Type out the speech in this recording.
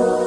you